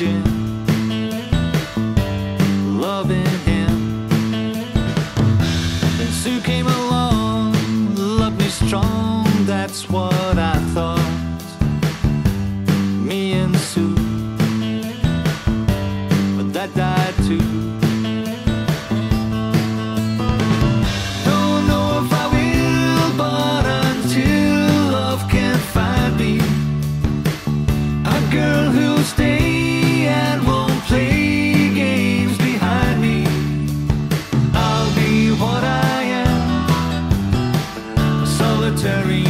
changing, loving him. And Sue came along, loved me strong, that's what I thought. Me and Sue, but that died too. Solitary